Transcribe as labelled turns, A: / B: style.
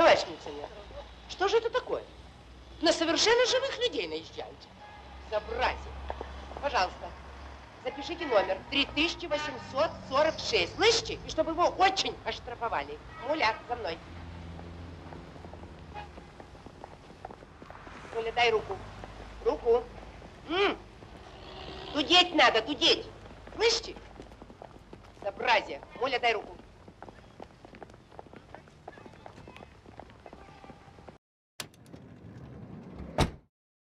A: Товарищ милиционер, что же это такое? На совершенно живых людей наезжаете. Безобразие. Пожалуйста, запишите номер 3846. Слышите? И чтобы его очень оштрафовали. Муля, за мной. Муля, дай руку. Руку. М -м. Тудеть надо, тудеть. Слышите? Безобразие. Муля, дай руку.